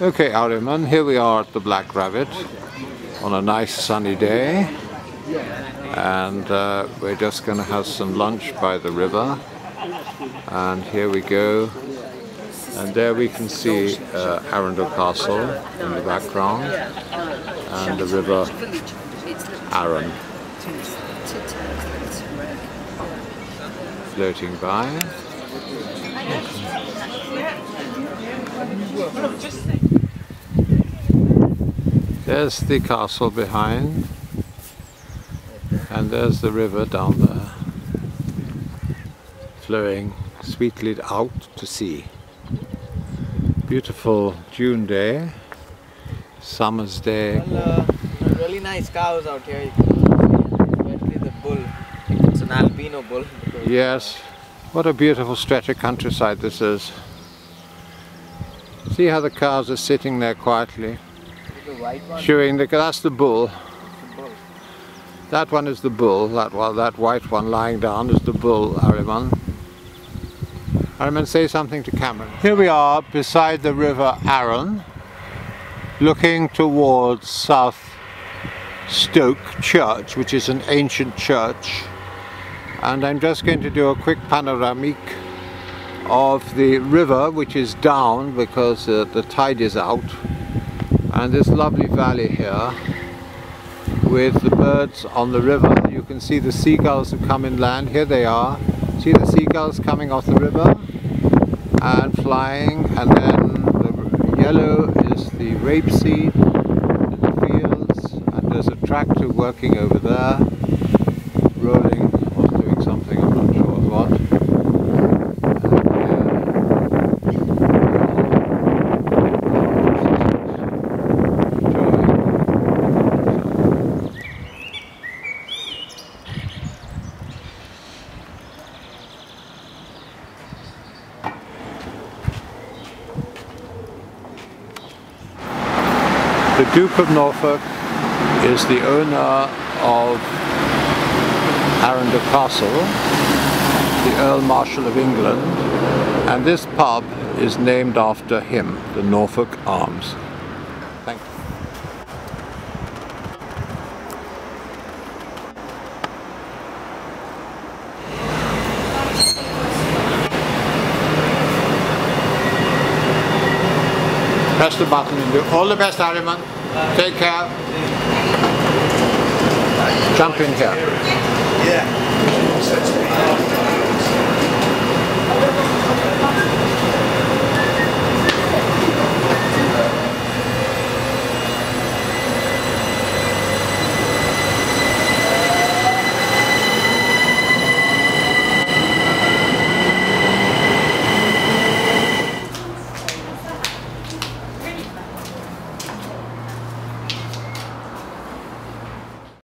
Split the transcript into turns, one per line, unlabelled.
Okay, Aryaman, here we are at the Black Rabbit on a nice sunny day. And uh, we're just going to have some lunch by the river. And here we go. And there we can see uh, Arundel Castle in the background and the river Arun floating by. There's the castle behind and there's the river down there flowing sweetly out to sea. Beautiful June day, summer's day.
Well, uh, really nice cows out here. Especially the bull. It's an albino bull.
Yes, what a beautiful stretch of countryside this is. See how the cows are sitting there quietly,
The
the, that's the bull.
The bull.
That one is the bull, that one, that white one lying down is the bull, Aryaman. Aryaman, say something to Cameron. Here we are beside the river Arun, looking towards South Stoke Church, which is an ancient church. And I'm just going to do a quick panoramic of the river, which is down because uh, the tide is out. And this lovely valley here with the birds on the river. You can see the seagulls have come inland. Here they are. See the seagulls coming off the river and flying. And then the yellow is the rapeseed in the fields. And there's a tractor working over there, rolling or doing something. I'm not sure what. And, uh, enjoying. The Duke of Norfolk is the owner of Arundel Castle, the Earl Marshal of England, and this pub is named after him, the Norfolk Arms. Thank you. Press the button and do all the best, Harriman. Take care. Jump in here.
Yeah.